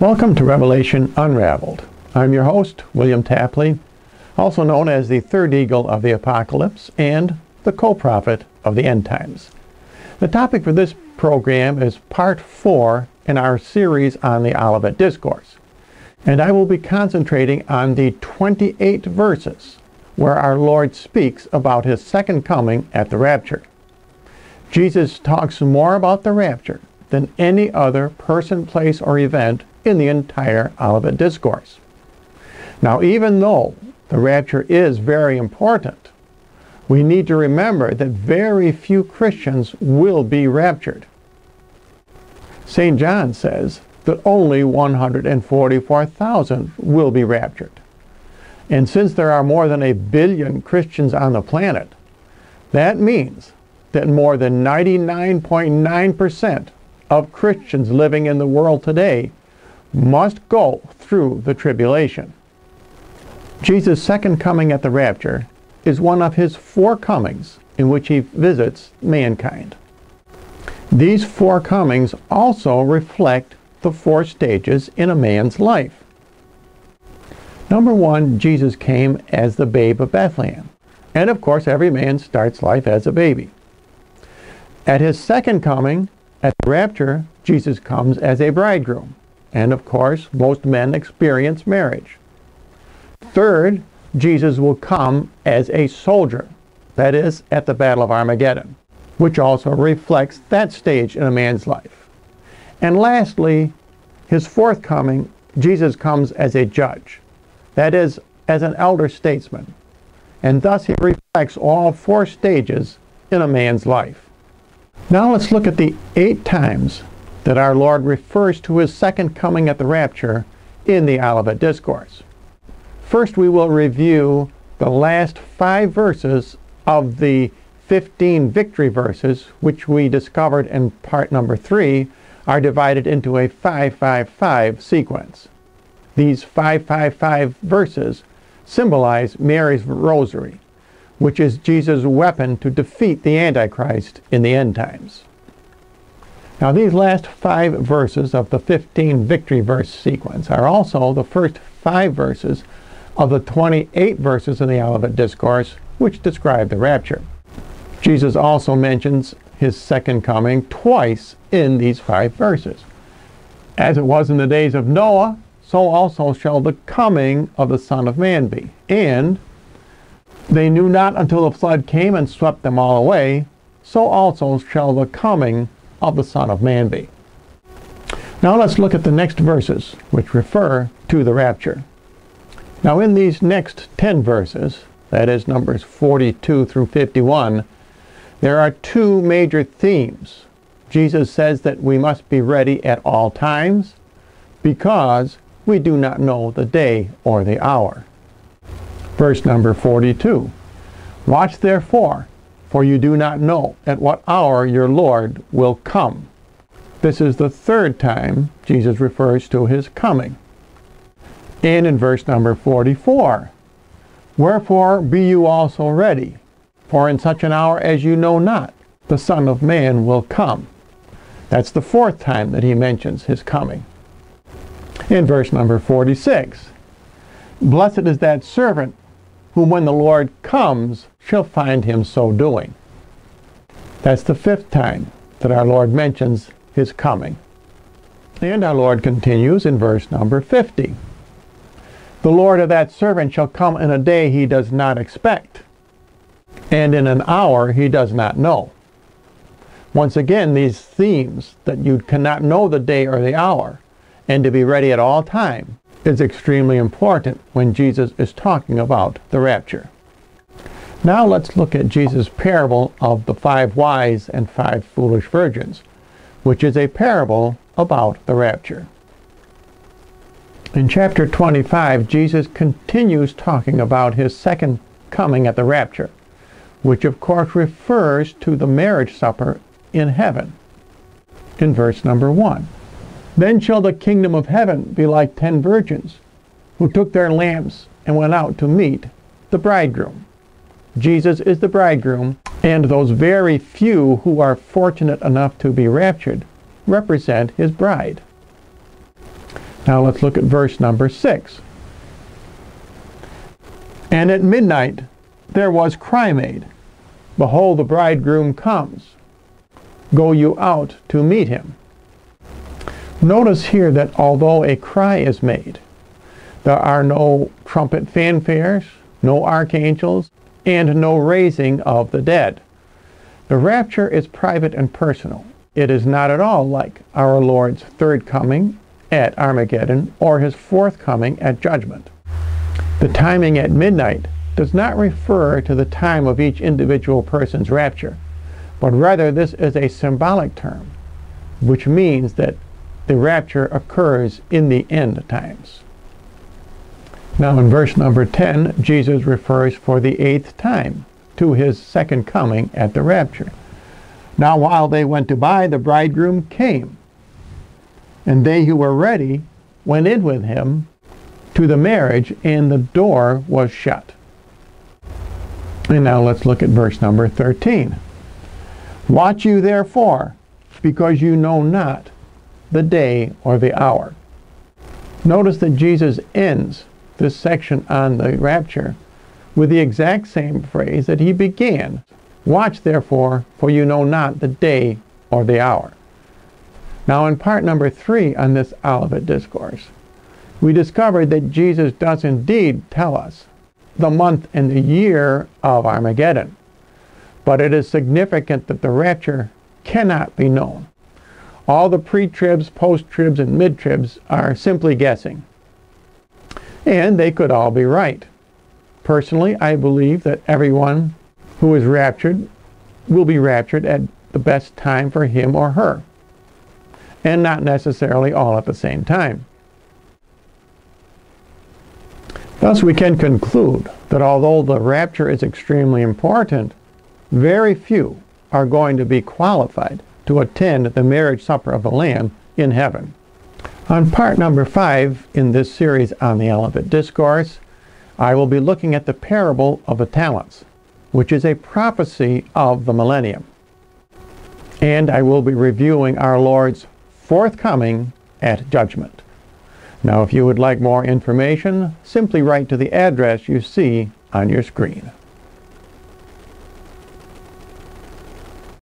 Welcome to Revelation Unraveled. I'm your host, William Tapley, also known as the third eagle of the apocalypse and the co-prophet of the end times. The topic for this program is part four in our series on the Olivet Discourse. And I will be concentrating on the 28 verses where our Lord speaks about his second coming at the rapture. Jesus talks more about the rapture than any other person, place, or event in the entire Olivet Discourse. Now, even though the rapture is very important, we need to remember that very few Christians will be raptured. St. John says that only 144,000 will be raptured. And since there are more than a billion Christians on the planet, that means that more than 99.9% of Christians living in the world today must go through the tribulation. Jesus' second coming at the rapture is one of his four comings in which he visits mankind. These four comings also reflect the four stages in a man's life. Number one, Jesus came as the babe of Bethlehem. And of course, every man starts life as a baby. At his second coming, at the rapture, Jesus comes as a bridegroom. And of course, most men experience marriage. Third, Jesus will come as a soldier, that is, at the Battle of Armageddon, which also reflects that stage in a man's life. And lastly, his fourth coming, Jesus comes as a judge, that is, as an elder statesman, and thus he reflects all four stages in a man's life. Now let's look at the eight times that our Lord refers to his second coming at the rapture in the Olivet Discourse. First, we will review the last five verses of the 15 victory verses, which we discovered in part number three, are divided into a 555 sequence. These 555 verses symbolize Mary's rosary, which is Jesus' weapon to defeat the Antichrist in the end times. Now, these last five verses of the 15 victory verse sequence are also the first five verses of the 28 verses in the Olivet Discourse which describe the rapture. Jesus also mentions his second coming twice in these five verses. As it was in the days of Noah, so also shall the coming of the Son of Man be. And they knew not until the flood came and swept them all away, so also shall the coming of the Son of Man be. Now let's look at the next verses, which refer to the rapture. Now in these next 10 verses, that is Numbers 42 through 51, there are two major themes. Jesus says that we must be ready at all times because we do not know the day or the hour. Verse number 42. Watch therefore, for you do not know at what hour your Lord will come. This is the third time Jesus refers to his coming and in verse number 44. Wherefore be you also ready, for in such an hour as you know not, the Son of Man will come. That's the fourth time that he mentions his coming. In verse number 46, Blessed is that servant whom when the Lord comes shall find him so doing. That's the fifth time that our Lord mentions his coming. And our Lord continues in verse number 50. The Lord of that servant shall come in a day he does not expect, and in an hour he does not know. Once again, these themes that you cannot know the day or the hour, and to be ready at all time, is extremely important when Jesus is talking about the rapture. Now let's look at Jesus' parable of the five wise and five foolish virgins, which is a parable about the rapture. In chapter 25, Jesus continues talking about his second coming at the rapture, which of course refers to the marriage supper in heaven. In verse number 1, Then shall the kingdom of heaven be like ten virgins, who took their lamps and went out to meet the bridegroom. Jesus is the bridegroom, and those very few who are fortunate enough to be raptured represent his bride. Now let's look at verse number 6. And at midnight there was cry made, Behold, the bridegroom comes. Go you out to meet him. Notice here that although a cry is made, there are no trumpet fanfares, no archangels, and no raising of the dead. The rapture is private and personal. It is not at all like our Lord's third coming at Armageddon or his fourth coming at judgment. The timing at midnight does not refer to the time of each individual person's rapture, but rather this is a symbolic term, which means that the rapture occurs in the end times. Now in verse number 10, Jesus refers for the eighth time to his second coming at the rapture. Now while they went to buy, the bridegroom came, and they who were ready went in with him to the marriage, and the door was shut. And now let's look at verse number 13. Watch you therefore, because you know not the day or the hour. Notice that Jesus ends this section on the rapture with the exact same phrase that he began. Watch therefore, for you know not the day or the hour. Now in part number three on this Olivet Discourse, we discovered that Jesus does indeed tell us the month and the year of Armageddon. But it is significant that the rapture cannot be known. All the pre-tribs, post-tribs, and mid-tribs are simply guessing. And they could all be right. Personally, I believe that everyone who is raptured will be raptured at the best time for him or her, and not necessarily all at the same time. Thus, we can conclude that although the rapture is extremely important, very few are going to be qualified to attend the marriage supper of the Lamb in heaven. On part number five in this series on the Olivet Discourse, I will be looking at the parable of the talents, which is a prophecy of the millennium. And I will be reviewing our Lord's fourth coming at judgment. Now, if you would like more information, simply write to the address you see on your screen.